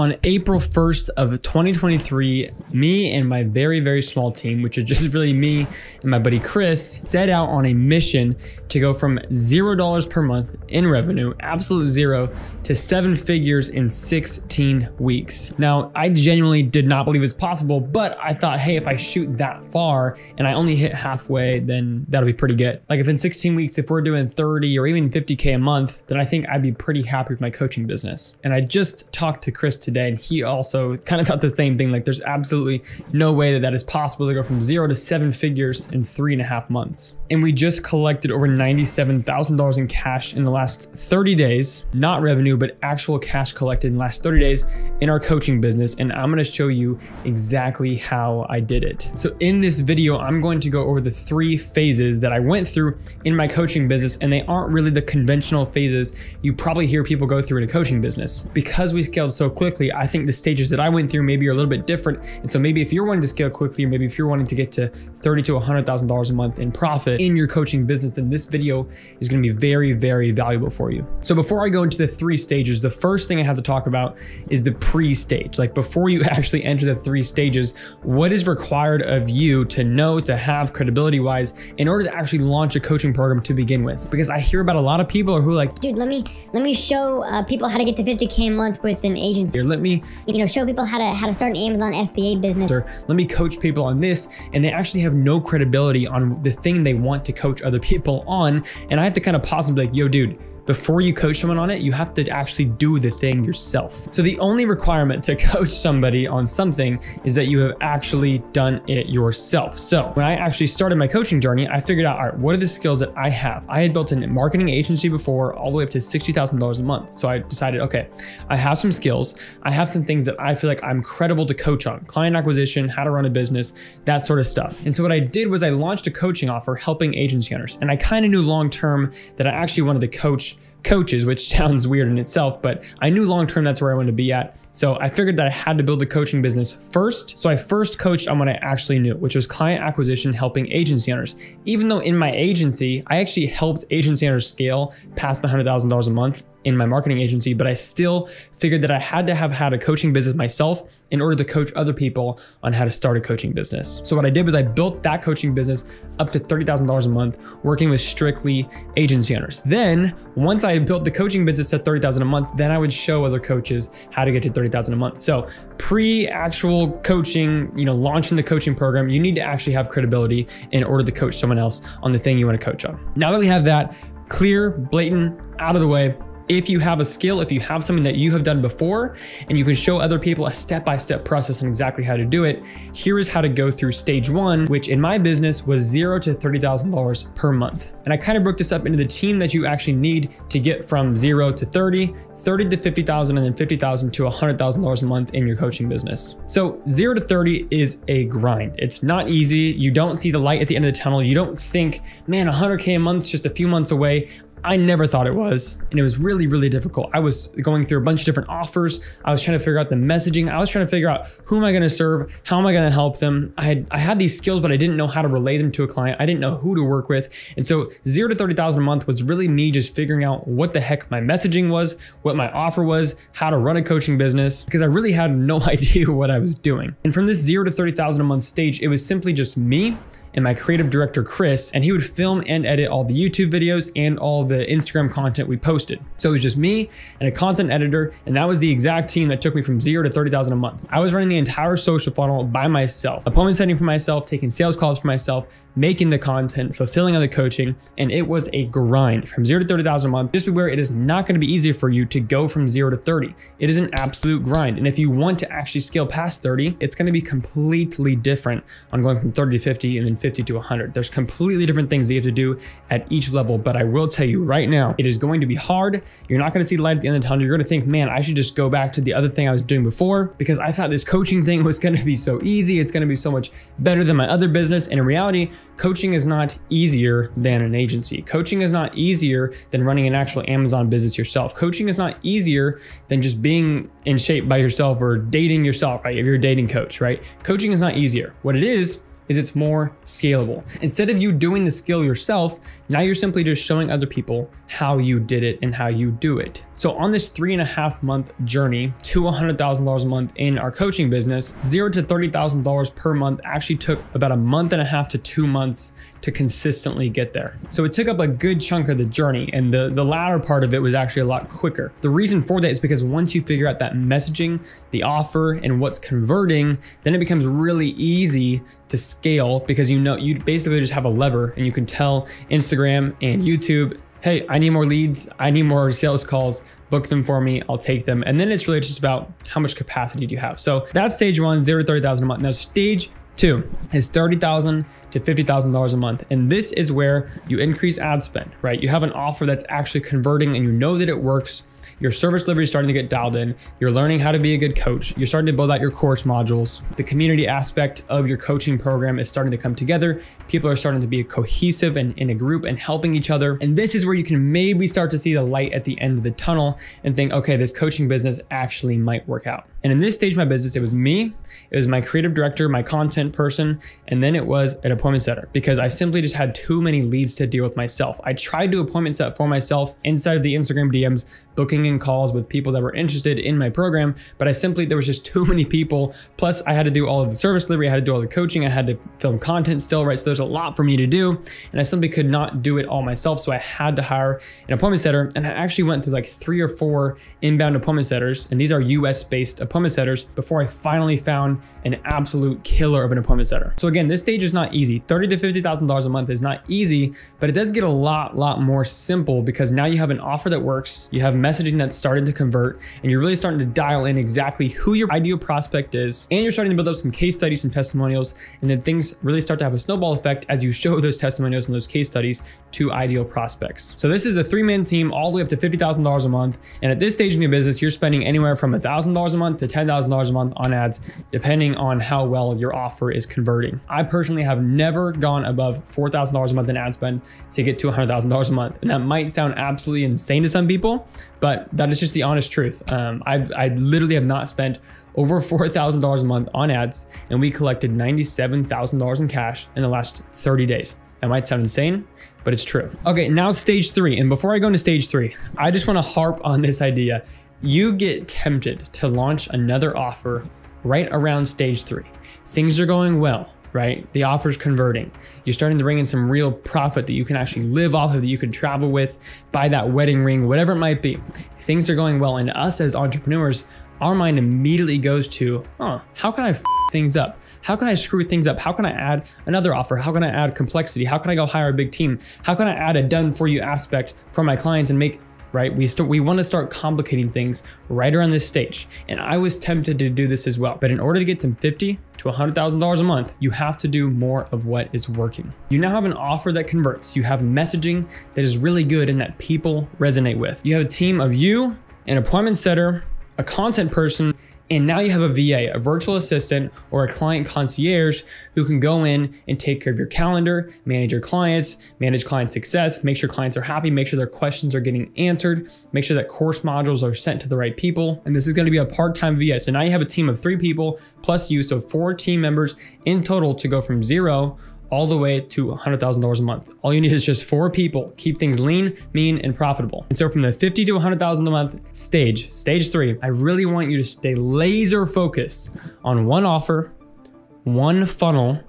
On April 1st of 2023, me and my very, very small team, which is just really me and my buddy Chris, set out on a mission to go from $0 per month in revenue, absolute zero, to seven figures in 16 weeks. Now, I genuinely did not believe it was possible, but I thought, hey, if I shoot that far and I only hit halfway, then that'll be pretty good. Like if in 16 weeks, if we're doing 30 or even 50K a month, then I think I'd be pretty happy with my coaching business. And I just talked to Chris today and he also kind of thought the same thing. Like there's absolutely no way that that is possible to go from zero to seven figures in three and a half months. And we just collected over $97,000 in cash in the last 30 days, not revenue, but actual cash collected in the last 30 days in our coaching business. And I'm going to show you exactly how I did it. So in this video, I'm going to go over the three phases that I went through in my coaching business. And they aren't really the conventional phases you probably hear people go through in a coaching business. Because we scaled so quickly, I think the stages that I went through maybe are a little bit different. And so maybe if you're wanting to scale quickly, or maybe if you're wanting to get to 30 to $100,000 a month in profit in your coaching business, then this video is going to be very, very valuable for you. So before I go into the three stages, the first thing I have to talk about is the pre-stage. Like before you actually enter the three stages, what is required of you to know, to have credibility wise in order to actually launch a coaching program to begin with? Because I hear about a lot of people who are like, dude, let me, let me show uh, people how to get to 50K a month with an agency let me you know show people how to how to start an Amazon FBA business. Or let me coach people on this and they actually have no credibility on the thing they want to coach other people on and I have to kind of pause and be like yo dude before you coach someone on it, you have to actually do the thing yourself. So the only requirement to coach somebody on something is that you have actually done it yourself. So when I actually started my coaching journey, I figured out, all right, what are the skills that I have? I had built a marketing agency before all the way up to $60,000 a month. So I decided, okay, I have some skills. I have some things that I feel like I'm credible to coach on, client acquisition, how to run a business, that sort of stuff. And so what I did was I launched a coaching offer helping agency owners. And I kind of knew long-term that I actually wanted to coach coaches, which sounds weird in itself, but I knew long term that's where I wanted to be at. So I figured that I had to build the coaching business first. So I first coached on what I actually knew, which was client acquisition, helping agency owners. Even though in my agency, I actually helped agency owners scale past the $100,000 a month in my marketing agency, but I still figured that I had to have had a coaching business myself in order to coach other people on how to start a coaching business. So what I did was I built that coaching business up to $30,000 a month, working with strictly agency owners. Then once I built the coaching business to 30,000 a month, then I would show other coaches how to get to 30,000 a month. So pre actual coaching, you know, launching the coaching program, you need to actually have credibility in order to coach someone else on the thing you want to coach on. Now that we have that clear, blatant, out of the way, if you have a skill, if you have something that you have done before and you can show other people a step-by-step -step process on exactly how to do it, here is how to go through stage one, which in my business was zero to $30,000 per month. And I kind of broke this up into the team that you actually need to get from zero to 30, 30 to 50,000 and then 50,000 to $100,000 a month in your coaching business. So zero to 30 is a grind. It's not easy. You don't see the light at the end of the tunnel. You don't think, man, 100K a month is just a few months away. I never thought it was, and it was really, really difficult. I was going through a bunch of different offers. I was trying to figure out the messaging. I was trying to figure out who am I going to serve? How am I going to help them? I had I had these skills, but I didn't know how to relay them to a client. I didn't know who to work with. And so zero to 30,000 a month was really me just figuring out what the heck my messaging was, what my offer was, how to run a coaching business, because I really had no idea what I was doing. And from this zero to 30,000 a month stage, it was simply just me and my creative director, Chris, and he would film and edit all the YouTube videos and all the Instagram content we posted. So it was just me and a content editor, and that was the exact team that took me from zero to 30,000 a month. I was running the entire social funnel by myself, appointment setting for myself, taking sales calls for myself, making the content, fulfilling on the coaching, and it was a grind from zero to 30,000 a month. Just beware, it is not going to be easy for you to go from zero to 30. It is an absolute grind. And if you want to actually scale past 30, it's going to be completely different on going from 30 to 50 and then 50 to 100. There's completely different things that you have to do at each level. But I will tell you right now, it is going to be hard. You're not going to see the light at the end of the tunnel. You're going to think, man, I should just go back to the other thing I was doing before because I thought this coaching thing was going to be so easy. It's going to be so much better than my other business. And in reality, coaching is not easier than an agency. Coaching is not easier than running an actual Amazon business yourself. Coaching is not easier than just being in shape by yourself or dating yourself, right? If you're a dating coach, right? Coaching is not easier. What it is, is it's more scalable. Instead of you doing the skill yourself, now you're simply just showing other people how you did it and how you do it. So on this three and a half month journey to $100,000 a month in our coaching business, zero to $30,000 per month actually took about a month and a half to two months to consistently get there. So it took up a good chunk of the journey and the, the latter part of it was actually a lot quicker. The reason for that is because once you figure out that messaging, the offer and what's converting, then it becomes really easy to scale because you know, you basically just have a lever and you can tell Instagram and YouTube hey, I need more leads, I need more sales calls, book them for me, I'll take them. And then it's really just about how much capacity do you have. So that's stage one, zero to 30,000 a month. Now stage two is 30,000 to $50,000 a month. And this is where you increase ad spend, right? You have an offer that's actually converting and you know that it works your service delivery is starting to get dialed in. You're learning how to be a good coach. You're starting to build out your course modules. The community aspect of your coaching program is starting to come together. People are starting to be cohesive and in a group and helping each other. And this is where you can maybe start to see the light at the end of the tunnel and think, okay, this coaching business actually might work out. And in this stage of my business, it was me, it was my creative director, my content person, and then it was an appointment setter because I simply just had too many leads to deal with myself. I tried to appointment set for myself inside of the Instagram DMs, booking in calls with people that were interested in my program, but I simply, there was just too many people. Plus, I had to do all of the service delivery, I had to do all the coaching, I had to film content still, right? So there's a lot for me to do, and I simply could not do it all myself. So I had to hire an appointment setter, and I actually went through like three or four inbound appointment setters, and these are US based appointment appointment setters before I finally found an absolute killer of an appointment setter. So again, this stage is not easy. Thirty to $50,000 a month is not easy, but it does get a lot, lot more simple because now you have an offer that works, you have messaging that's starting to convert, and you're really starting to dial in exactly who your ideal prospect is, and you're starting to build up some case studies and testimonials, and then things really start to have a snowball effect as you show those testimonials and those case studies to ideal prospects. So this is a three-man team all the way up to $50,000 a month, and at this stage in your business, you're spending anywhere from $1,000 a month to $10,000 a month on ads, depending on how well your offer is converting. I personally have never gone above $4,000 a month in ad spend to get to $100,000 a month. And that might sound absolutely insane to some people, but that is just the honest truth. Um, I've, I literally have not spent over $4,000 a month on ads, and we collected $97,000 in cash in the last 30 days. That might sound insane, but it's true. Okay, now stage three. And before I go into stage three, I just want to harp on this idea you get tempted to launch another offer right around stage three. Things are going well, right? The offer's converting. You're starting to bring in some real profit that you can actually live off of, that you can travel with, buy that wedding ring, whatever it might be. Things are going well. And us as entrepreneurs, our mind immediately goes to, oh, how can I f things up? How can I screw things up? How can I add another offer? How can I add complexity? How can I go hire a big team? How can I add a done for you aspect for my clients and make right? We start we want to start complicating things right around this stage. And I was tempted to do this as well. But in order to get to 50 to $100,000 a month, you have to do more of what is working. You now have an offer that converts. You have messaging that is really good and that people resonate with. You have a team of you, an appointment setter, a content person, and now you have a VA, a virtual assistant, or a client concierge who can go in and take care of your calendar, manage your clients, manage client success, make sure clients are happy, make sure their questions are getting answered, make sure that course modules are sent to the right people. And this is going to be a part time VA. So now you have a team of three people plus you, so four team members in total to go from zero all the way to $100,000 a month. All you need is just four people, keep things lean, mean, and profitable. And so from the 50 to 100,000 a month stage, stage three, I really want you to stay laser focused on one offer, one funnel,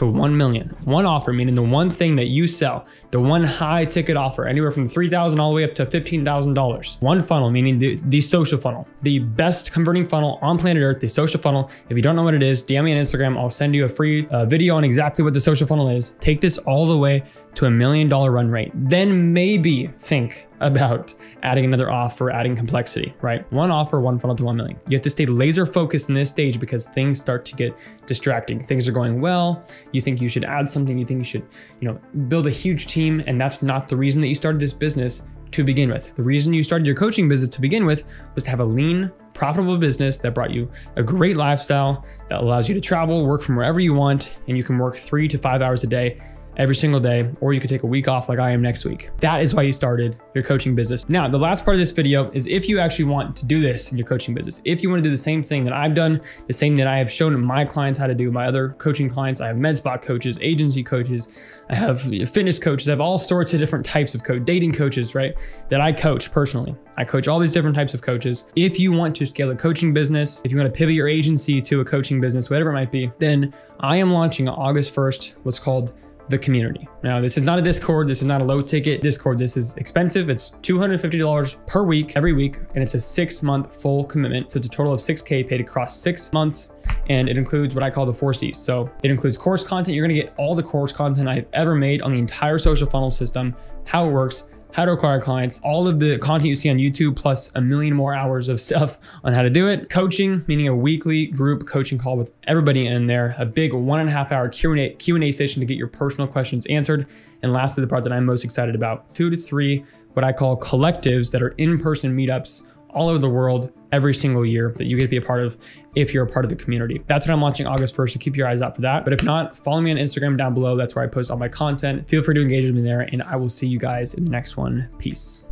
to 1 million. One offer, meaning the one thing that you sell, the one high ticket offer, anywhere from 3,000 all the way up to $15,000. One funnel, meaning the, the social funnel, the best converting funnel on planet Earth, the social funnel. If you don't know what it is, DM me on Instagram. I'll send you a free uh, video on exactly what the social funnel is. Take this all the way to a million dollar run rate. Then maybe think about adding another offer, adding complexity, right? One offer, one funnel to 1 million. You have to stay laser focused in this stage because things start to get distracting. Things are going well. You think you should add something. You think you should, you know, build a huge team. And that's not the reason that you started this business to begin with. The reason you started your coaching business to begin with was to have a lean, profitable business that brought you a great lifestyle that allows you to travel, work from wherever you want, and you can work three to five hours a day every single day, or you could take a week off like I am next week. That is why you started your coaching business. Now, the last part of this video is if you actually want to do this in your coaching business, if you want to do the same thing that I've done, the same that I have shown my clients how to do, my other coaching clients, I have med spa coaches, agency coaches, I have fitness coaches, I have all sorts of different types of coach, dating coaches, right? That I coach personally. I coach all these different types of coaches. If you want to scale a coaching business, if you want to pivot your agency to a coaching business, whatever it might be, then I am launching August 1st what's called the community. Now, this is not a Discord. This is not a low ticket Discord. This is expensive. It's $250 per week, every week, and it's a six month full commitment. So it's a total of 6K paid across six months. And it includes what I call the four C's. So it includes course content. You're going to get all the course content I've ever made on the entire social funnel system, how it works, how to acquire clients, all of the content you see on YouTube, plus a million more hours of stuff on how to do it. Coaching, meaning a weekly group coaching call with everybody in there, a big one and a half hour Q&A, session to get your personal questions answered. And lastly, the part that I'm most excited about, two to three, what I call collectives that are in-person meetups all over the world every single year that you get to be a part of if you're a part of the community. That's what I'm launching August 1st, so keep your eyes out for that. But if not, follow me on Instagram down below. That's where I post all my content. Feel free to engage with me there, and I will see you guys in the next one. Peace.